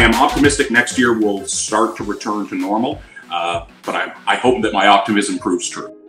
I am optimistic next year will start to return to normal, uh, but I, I hope that my optimism proves true.